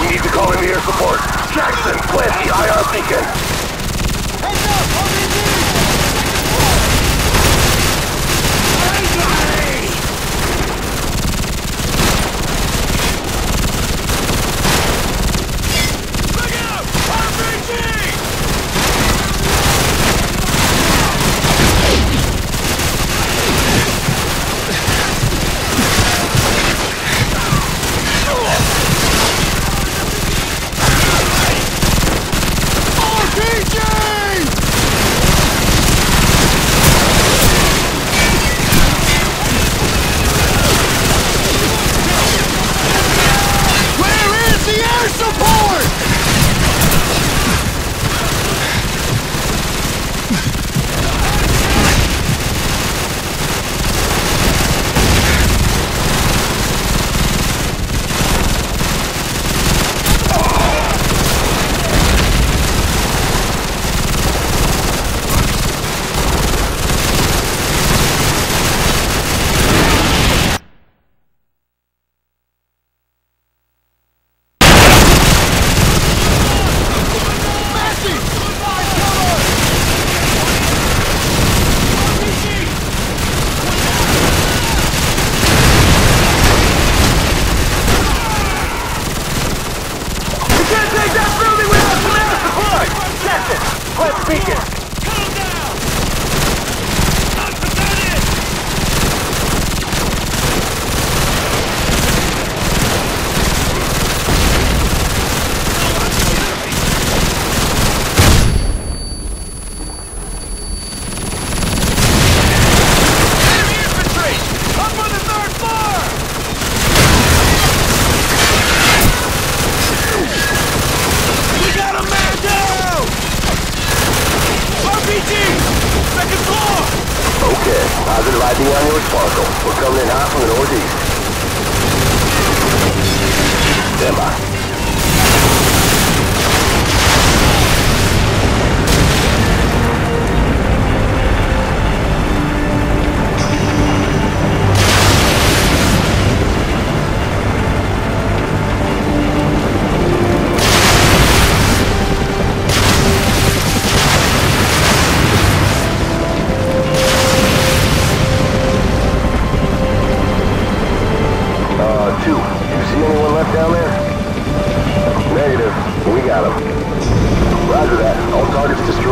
We need to call in the air support. Jackson, plant the IR beacon. Heads up! Positive ID on your sparkle. We're coming in hot from the northeast. Stand by.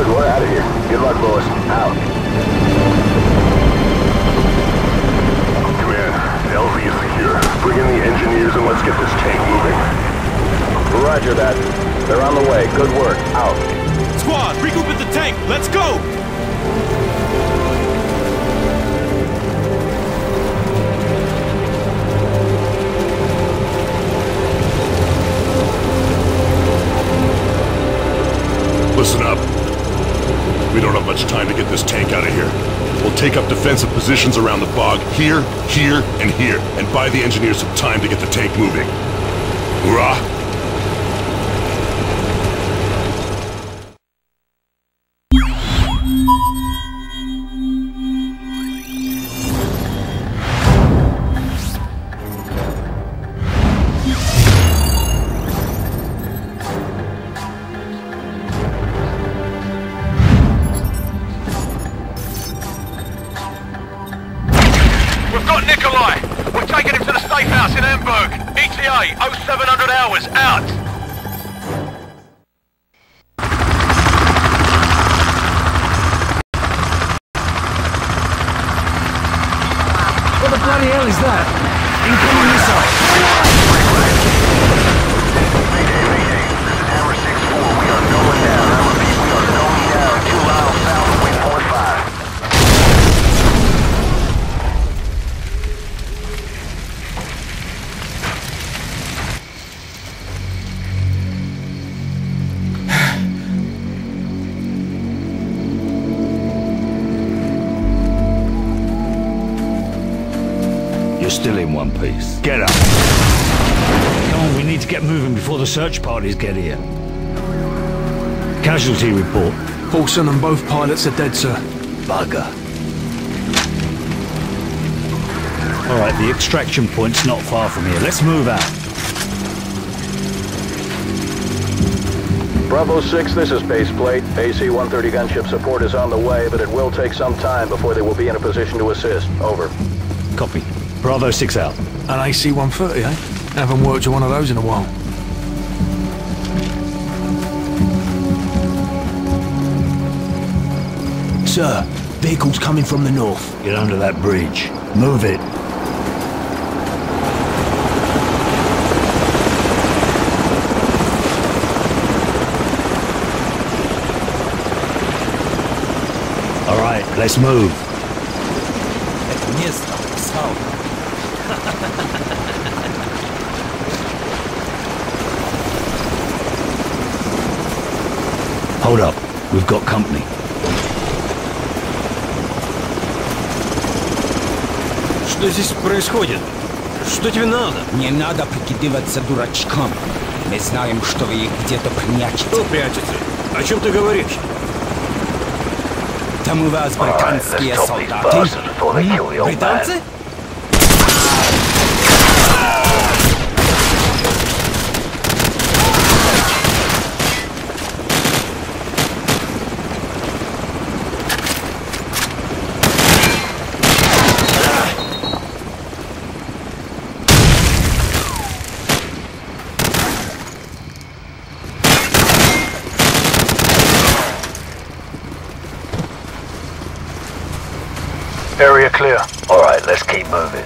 Destroyed. We're out of here. Good luck, boys. Out. Command, LZ is secure. Bring in the engineers and let's get this tank moving. Roger that. They're on the way. Good work. Out. Squad, regroup at the tank! Let's go! Much time to get this tank out of here. We'll take up defensive positions around the bog, here, here, and here, and buy the engineers some time to get the tank moving. Hoorah! Nikolai. We're taking him to the safe house in Hamburg. ETA 0700 hours. Out. What the bloody hell is that? Incoming missile! Mayday, mayday. This is Hammer 6-4. We are going down. You're still in one piece. Get up. Come on, we need to get moving before the search parties get here. Casualty report. Paulson and both pilots are dead, sir. Bugger. All right, the extraction point's not far from here. Let's move out. Bravo 6, this is baseplate. AC-130 gunship support is on the way, but it will take some time before they will be in a position to assist. Over. Copy. Bravo 6 out. An AC-130, eh? Haven't worked on one of those in a while. Sir, vehicles coming from the north. Get under that bridge. Move it. All right, let's move. Hold up. We've got company. Что здесь происходит? Что тебе надо? Не надо прикидываться дурачком. Мы знаем, что вы их где-то прячете. Кто прячется? О чем ты говоришь? Там у вас британские солдаты. Британцы? Area clear. All right, let's keep moving.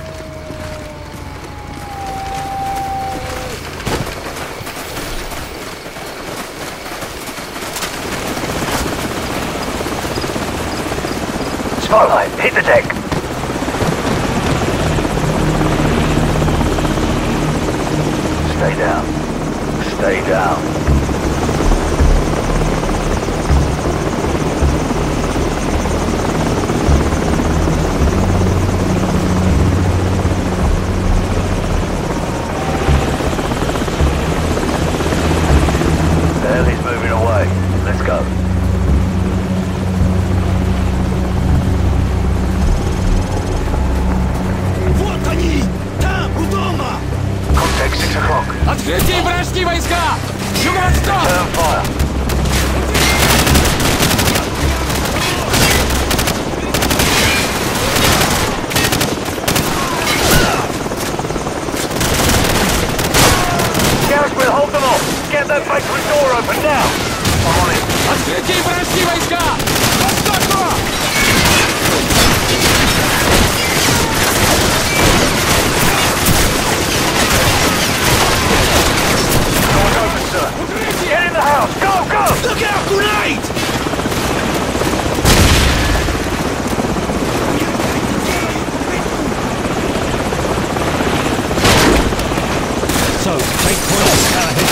Spotlight, hit the deck. Stay down. Stay down. So, take point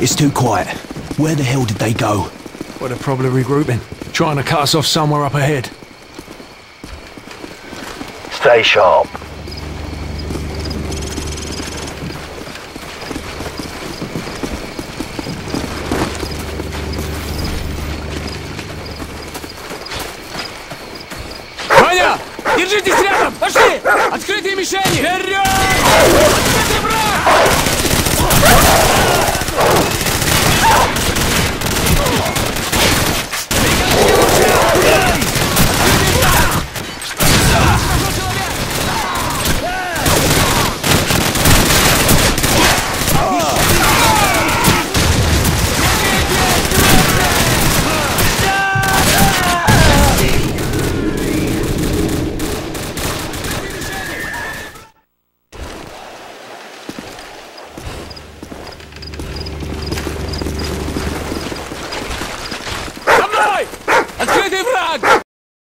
It's too quiet. Where the hell did they go? Well, they're probably regrouping. Trying to cut us off somewhere up ahead. Stay sharp. Ваня! Держитесь рядом! Пошли! Открытые мишени! Вперед!